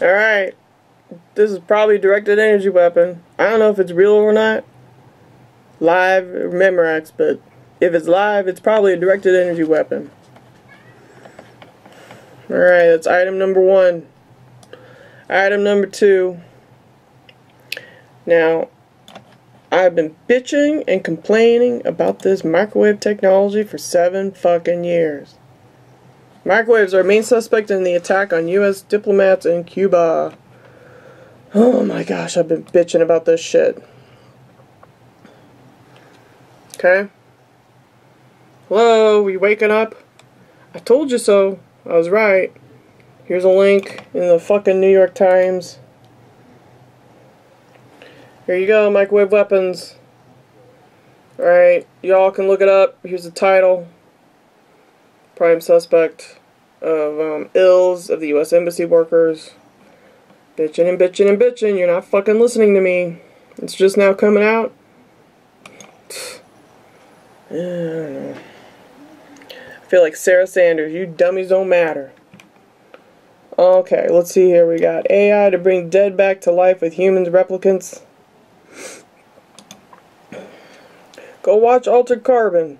Alright. This is probably a directed energy weapon. I don't know if it's real or not. Live or Memorex, but if it's live, it's probably a directed energy weapon. Alright, that's item number one. Item number two. Now, I've been bitching and complaining about this microwave technology for seven fucking years. Microwaves are main suspect in the attack on U.S. diplomats in Cuba. Oh my gosh, I've been bitching about this shit. Okay? Hello, we waking up? I told you so. I was right. Here's a link in the fucking New York Times. Here you go, microwave weapons. Alright, y'all can look it up. Here's the title. Prime suspect of um, ills of the U.S. Embassy workers. Bitching and bitching and bitching. You're not fucking listening to me. It's just now coming out. I feel like Sarah Sanders. You dummies don't matter. Okay, let's see here. We got AI to bring dead back to life with humans replicants. Go watch Altered Carbon.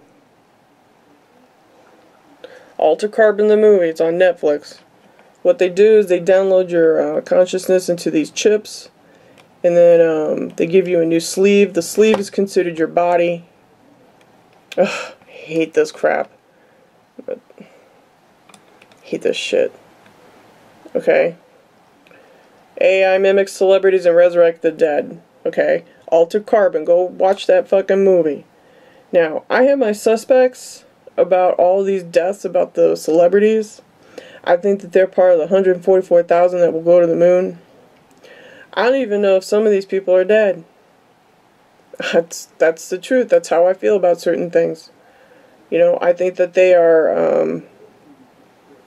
Altered Carbon the movie. It's on Netflix. What they do is they download your uh, consciousness into these chips, and then um, they give you a new sleeve. The sleeve is considered your body. Ugh, I hate this crap. But hate this shit. Okay. AI mimics celebrities and resurrect the dead. Okay. Altered Carbon. Go watch that fucking movie. Now, I have my suspects about all these deaths about the celebrities. I think that they're part of the 144,000 that will go to the moon. I don't even know if some of these people are dead. That's that's the truth. That's how I feel about certain things. You know, I think that they are, um,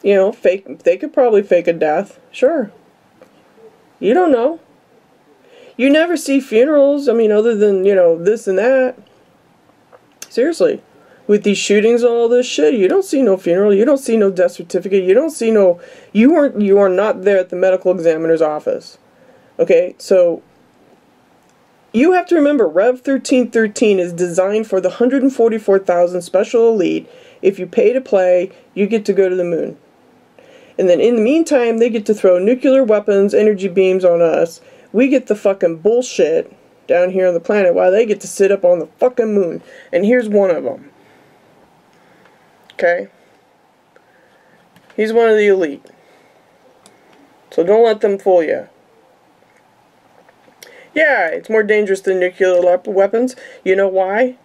you know, fake. They could probably fake a death. Sure. You don't know. You never see funerals. I mean, other than you know this and that. Seriously, with these shootings and all this shit, you don't see no funeral. You don't see no death certificate. You don't see no. You weren't. You are not there at the medical examiner's office. Okay, so you have to remember, Rev 1313 is designed for the 144,000 special elite. If you pay to play, you get to go to the moon. And then in the meantime, they get to throw nuclear weapons, energy beams on us. We get the fucking bullshit down here on the planet while they get to sit up on the fucking moon. And here's one of them. Okay? He's one of the elite. So don't let them fool you. Yeah, it's more dangerous than nuclear weapons. You know why?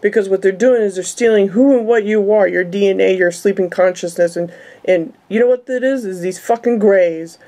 Because what they're doing is they're stealing who and what you are, your DNA, your sleeping consciousness, and and you know what that is? Is these fucking grays